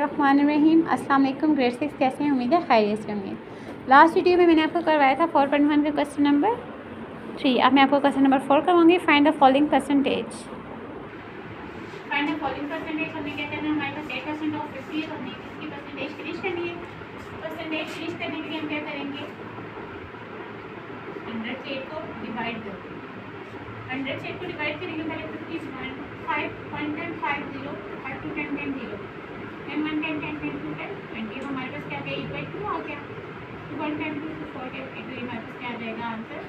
रहीम, अस्सलाम वालेकुम grade six कैसे हैं? उम्मीद है खैरियत से होंगे। लास्ट वीडियो में मैंने आपको करवाया था फोर पॉइंट वन का क्वेश्चन नंबर थ्री अब मैं आपको question number four करवाऊँगी find the following percentage hundred से एट को डिवाइड करेंगे? पहले fifty five point ten five zero five two ten ten zero ten one ten ten ten two ten twenty हमारे पास क्या गया इक्वल टू आ गया two one ten two two four ten two हमारे पास क्या जाएगा आंसर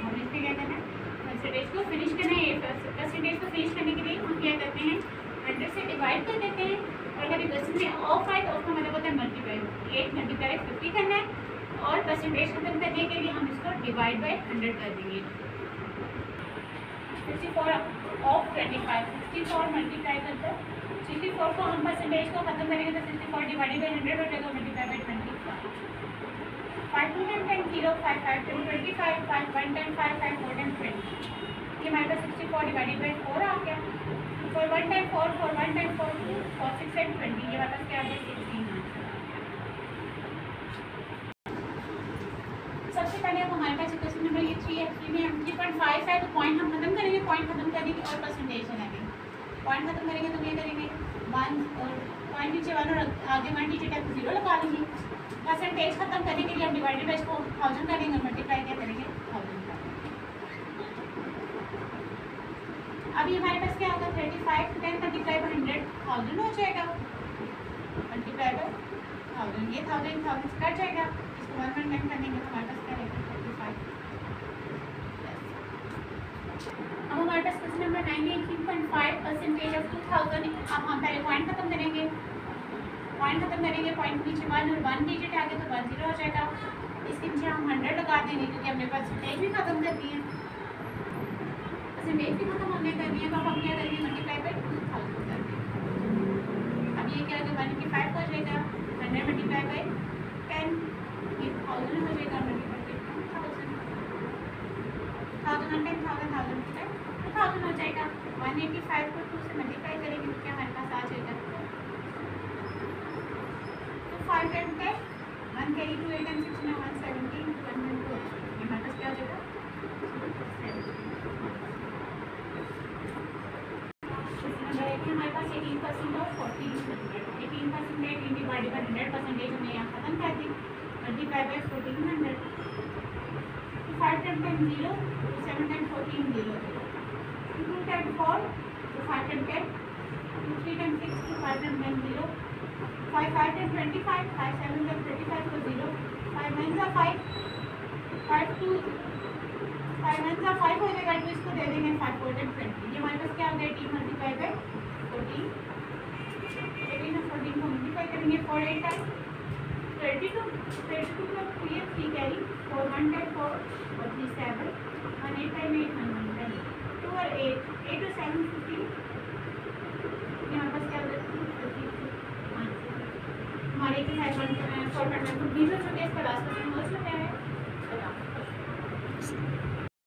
हमें इस क्या करना है परसेंटेज को फिनिश करना है परसेंटेज को फिनिश करने के लिए हम क्या करते हैं हंड्रेड से डिवाइड कर देते हैं और अगर क्वेश्चन ऑफ़ आए तो ऑफ़ का मतलब होता है मल्टीप्लाई एट मल्टीप्लाई फिफ्टी करना है और परसेंटेज खत्म करने के लिए हम इसको डिवाइड बाई हंड्रेड कर देंगे sixty four of twenty five sixty four multiply करते सिक्सटी फोर को हम परसेंटेज को खत्म करेंगे तो sixty four divided by hundred हो जाएगा multiply by twenty five two ten ten zero five five ten twenty five five one ten five five four ten twenty ये हमारे पास sixty four divided by four आ गया four one ten four four one ten four two four six and twenty ये हमारे पास क्या गया sixteen सबसे पहले अब हमारे पास क्वेश्चन नंबर ये थ्री है। थ्री में हम थ्री पॉइंट फाइव है तो पॉइंट हम खत्म करेंगे पॉइंट खत्म करेंगे और परसेंटेज बनाएँगे पॉइंट खत्म करेंगे तो क्या करेंगे। वन पॉइंट नीचे वन और आगे वन नीचे टाइप ज़ीरो लगा लेंगे। परसेंटेज खत्म करने के लिए हम डिवाइडेड बाई इसको थाउज़ेंड करेंगे मल्टीप्लाई क्या करेंगे? थाउज़ेंड अभी हमारे पास क्या होगा? Thirty five ten multiply by hundred thousand हो जाएगा। मल्टीप्लाई बाई थाउज़ेंड ये थाउज़ेंड थाउज़ेंड कट जाएगा। इसको वन वन टेन करने के हमारे पास क्या रहेगा? थर्टी फाइव अब हमारे पास question number nine five percentage of two thousand अब हम पहले पॉइंट खत्म करेंगे। पॉइंट खत्म करेंगे पॉइंट नीचे वन और वन डिजिट आगे तो वन ज़ीरो हो जाएगा। इसके नीचे हम हंड्रेड लगा देंगे क्योंकि हमने परसेंटेज भी खत्म कर दी है। परसेंटेज भी खत्म हमने कर दी है तो हम क्या करेंगे? मल्टीप्लाई बाई टू थाउज़ेंड कर अब ये क्या होगा वन एटी फाइव हो जाएगा। हंड्रेड मल्टीप्लाई बाई टेन ये थाउज़ेंड हो जाएगा। Multiply by two thousand thousand hundred thousand हो जाएगा। वन एटी फाइव को टू से मल्टीप्लाई करेंगे तो क्या हमारे पास आ जाएगा? फाइव एंड में ये हमारे पास क्या हो जाएगा? Zero seven ten fourteen zero two ten four two five ten ten two three ten six two five ten ten zero five five ten twenty five five seven ten thirty five two zero five nine सा five five two five nine सा five हो जाएगा तो इसको दे देंगे five four ten twenty ये हमारे पास क्या हो गया? Eighteen multiply by fourteen eighteen और फोर्टीन को मल्टीप्लाई करेंगे four eight time thirty two thirty two plus three three carry four one time four और three seven one eight time eight one one और एट एट और seven fifteen यहाँ पास क्या हमारे की है फोर पॉइंट बीस लास्ट में है